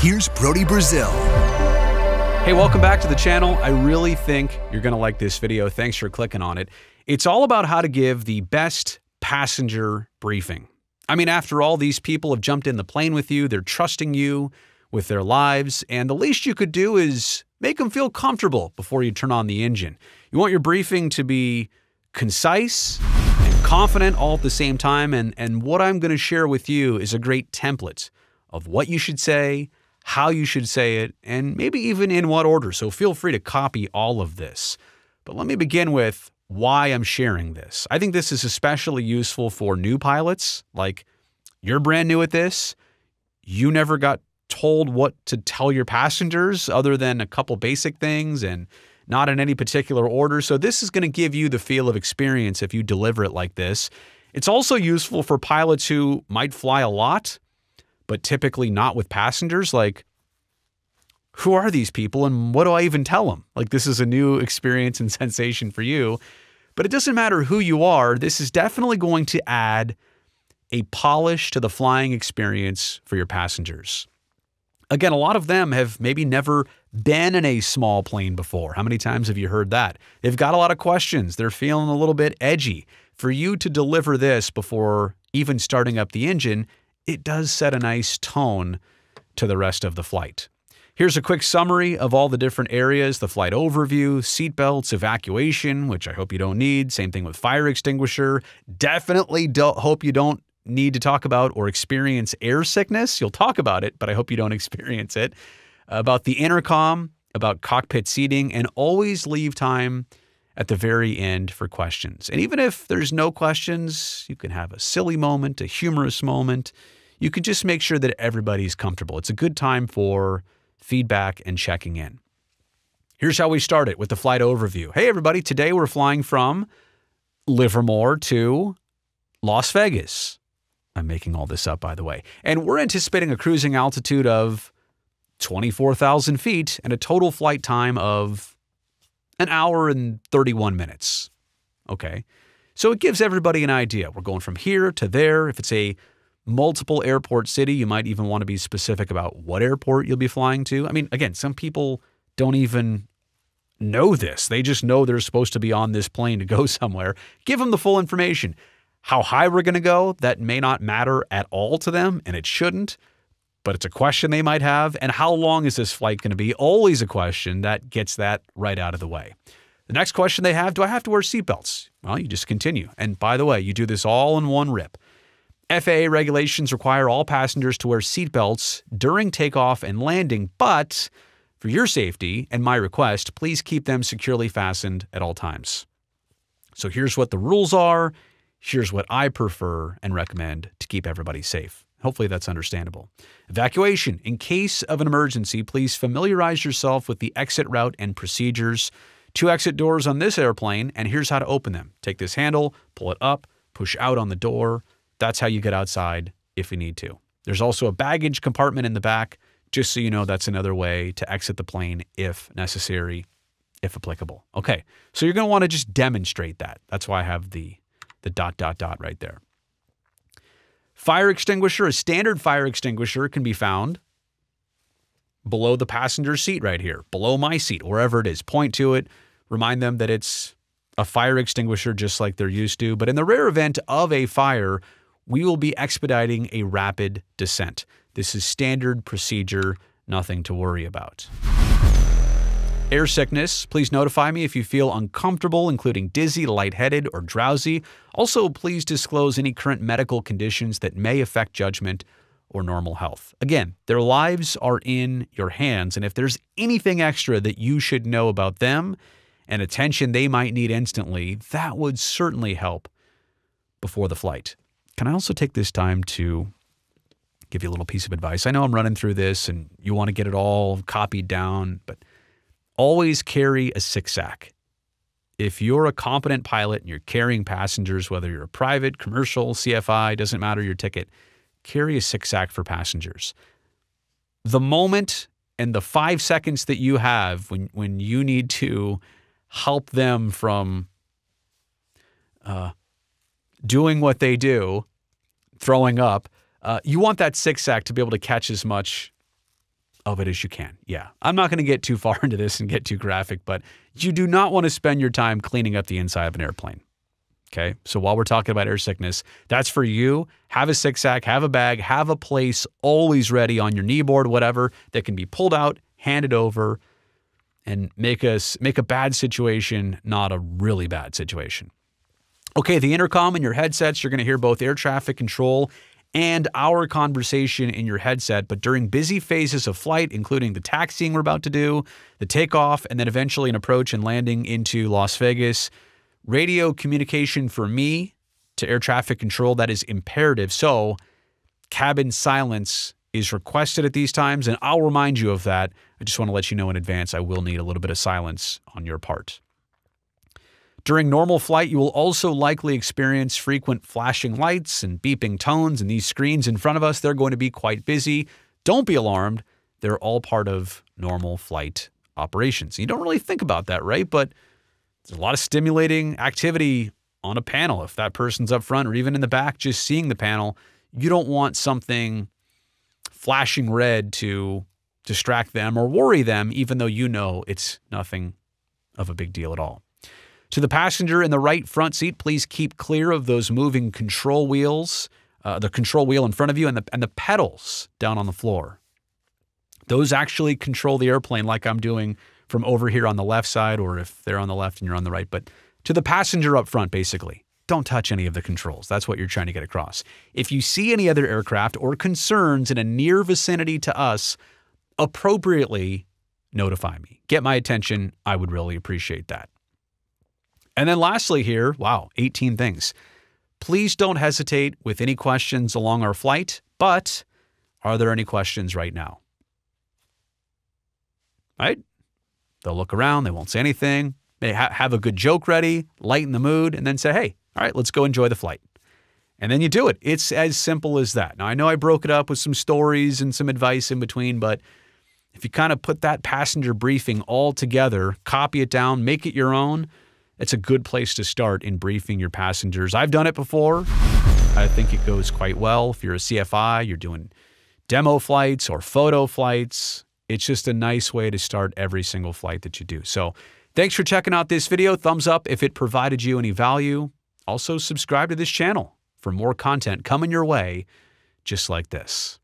Here's Brodie Brazil. Hey, welcome back to the channel. I really think you're going to like this video. Thanks for clicking on it. It's all about how to give the best passenger briefing. I mean, after all, these people have jumped in the plane with you, they're trusting you with their lives, and the least you could do is make them feel comfortable before you turn on the engine. You want your briefing to be concise and confident all at the same time, and, and what I'm going to share with you is a great template of what you should say, how you should say it, and maybe even in what order. So feel free to copy all of this. But let me begin with why I'm sharing this. I think this is especially useful for new pilots. Like, you're brand new at this, you never got told what to tell your passengers other than a couple basic things and not in any particular order. So, this is going to give you the feel of experience if you deliver it like this. It's also useful for pilots who might fly a lot but typically not with passengers. Like, who are these people and what do I even tell them? Like, this is a new experience and sensation for you. But it doesn't matter who you are, this is definitely going to add a polish to the flying experience for your passengers. Again, a lot of them have maybe never been in a small plane before. How many times have you heard that? They've got a lot of questions. They're feeling a little bit edgy. For you to deliver this before even starting up the engine it does set a nice tone to the rest of the flight. Here's a quick summary of all the different areas the flight overview, seatbelts, evacuation, which I hope you don't need. Same thing with fire extinguisher. Definitely don't, hope you don't need to talk about or experience air sickness. You'll talk about it, but I hope you don't experience it. About the intercom, about cockpit seating, and always leave time at the very end for questions. And even if there's no questions, you can have a silly moment, a humorous moment. You can just make sure that everybody's comfortable. It's a good time for feedback and checking in. Here's how we start it with the flight overview. Hey, everybody, today we're flying from Livermore to Las Vegas. I'm making all this up, by the way. And we're anticipating a cruising altitude of 24,000 feet and a total flight time of an hour and 31 minutes. Okay. So it gives everybody an idea. We're going from here to there. If it's a multiple airport city, you might even want to be specific about what airport you'll be flying to. I mean, again, some people don't even know this. They just know they're supposed to be on this plane to go somewhere. Give them the full information. How high we're going to go, that may not matter at all to them, and it shouldn't but it's a question they might have. And how long is this flight going to be? Always a question that gets that right out of the way. The next question they have do I have to wear seatbelts? Well, you just continue. And by the way, you do this all in one rip. FAA regulations require all passengers to wear seatbelts during takeoff and landing, but for your safety and my request, please keep them securely fastened at all times. So here's what the rules are. Here's what I prefer and recommend to keep everybody safe. Hopefully that's understandable. Evacuation. In case of an emergency, please familiarize yourself with the exit route and procedures. Two exit doors on this airplane, and here's how to open them. Take this handle, pull it up, push out on the door. That's how you get outside if you need to. There's also a baggage compartment in the back, just so you know that's another way to exit the plane if necessary, if applicable. Okay, so you're going to want to just demonstrate that. That's why I have the, the dot, dot, dot right there. Fire extinguisher, a standard fire extinguisher can be found below the passenger seat right here, below my seat, wherever it is. Point to it, remind them that it's a fire extinguisher just like they're used to. But in the rare event of a fire, we will be expediting a rapid descent. This is standard procedure, nothing to worry about. Air sickness, please notify me if you feel uncomfortable, including dizzy, lightheaded, or drowsy. Also, please disclose any current medical conditions that may affect judgment or normal health. Again, their lives are in your hands, and if there's anything extra that you should know about them and attention they might need instantly, that would certainly help before the flight. Can I also take this time to give you a little piece of advice? I know I'm running through this and you want to get it all copied down, but always carry a sick sack. If you're a competent pilot and you're carrying passengers, whether you're a private, commercial, CFI, doesn't matter your ticket, carry a sick sack for passengers. The moment and the five seconds that you have when, when you need to help them from uh, doing what they do, throwing up, uh, you want that sick sack to be able to catch as much of it as you can. Yeah, I'm not going to get too far into this and get too graphic, but you do not want to spend your time cleaning up the inside of an airplane. Okay, so while we're talking about air sickness, that's for you. Have a sick sack, have a bag, have a place always ready on your knee board, whatever, that can be pulled out, handed over, and make us make a bad situation not a really bad situation. Okay, the intercom in your headsets, you're going to hear both air traffic control and our conversation in your headset. But during busy phases of flight, including the taxiing we're about to do, the takeoff, and then eventually an approach and landing into Las Vegas, radio communication for me to air traffic control, that is imperative. So cabin silence is requested at these times, and I'll remind you of that. I just want to let you know in advance I will need a little bit of silence on your part. During normal flight, you will also likely experience frequent flashing lights and beeping tones, and these screens in front of us, they're going to be quite busy. Don't be alarmed. They're all part of normal flight operations. You don't really think about that, right? But there's a lot of stimulating activity on a panel. If that person's up front or even in the back, just seeing the panel, you don't want something flashing red to distract them or worry them, even though you know it's nothing of a big deal at all. To the passenger in the right front seat, please keep clear of those moving control wheels, uh, the control wheel in front of you, and the, and the pedals down on the floor. Those actually control the airplane, like I'm doing from over here on the left side, or if they're on the left and you're on the right. But to the passenger up front, basically, don't touch any of the controls. That's what you're trying to get across. If you see any other aircraft or concerns in a near vicinity to us, appropriately notify me. Get my attention. I would really appreciate that. And then lastly, here, wow, 18 things. Please don't hesitate with any questions along our flight, but are there any questions right now? Right? They'll look around, they won't say anything. They ha- have a good joke ready, lighten the mood, and then say, hey, all right, let's go enjoy the flight. And then you do it. It's as simple as that. Now, I know I broke it up with some stories and some advice in between, but if you kind of put that passenger briefing all together, copy it down, make it your own, it's a good place to start in briefing your passengers. I've done it before. I think it goes quite well. If you're a CFI, you're doing demo flights or photo flights, it's just a nice way to start every single flight that you do. So thanks for checking out this video. Thumbs up if it provided you any value. Also subscribe to this channel for more content coming your way just like this.